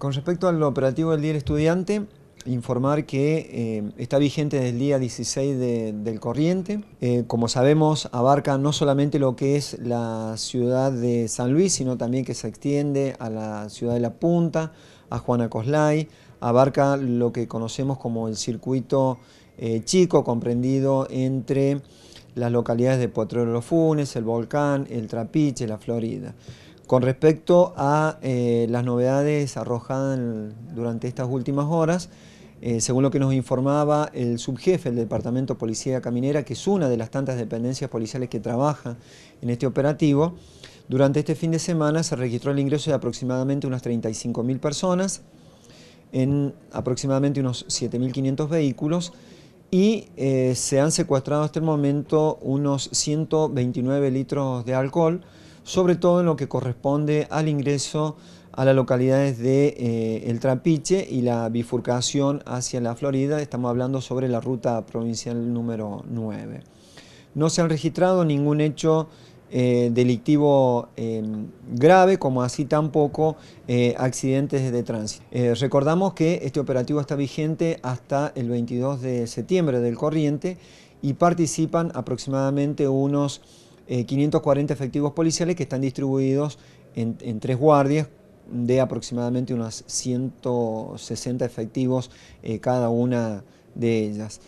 Con respecto al operativo del Día del Estudiante, informar que eh, está vigente desde el día 16 del corriente. Eh, como sabemos, abarca no solamente lo que es la ciudad de San Luis, sino también que se extiende a la ciudad de La Punta, a Juana Coslay, abarca lo que conocemos como el circuito eh, chico, comprendido entre las localidades de Potrero Los Funes, el Volcán, el Trapiche, la Florida. Con respecto a eh, las novedades arrojadas durante estas últimas horas, eh, según lo que nos informaba el subjefe del Departamento Policía Caminera, que es una de las tantas dependencias policiales que trabaja en este operativo, durante este fin de semana se registró el ingreso de aproximadamente unas 35.000 personas, en aproximadamente unos 7.500 vehículos, y eh, se han secuestrado hasta el momento unos 129 litros de alcohol, sobre todo en lo que corresponde al ingreso a las localidades de eh, El Trapiche y la bifurcación hacia la Florida, estamos hablando sobre la ruta provincial número 9. No se han registrado ningún hecho eh, delictivo em, grave, como así tampoco eh, accidentes de tránsito. recordamos que este operativo está vigente hasta el 22 de septiembre del corriente y participan aproximadamente unos 540 eh, efectivos policiales que están distribuidos en, tres guardias de aproximadamente unos 160 efectivos eh, cada una de ellas.